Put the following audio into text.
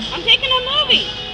I'm taking a movie.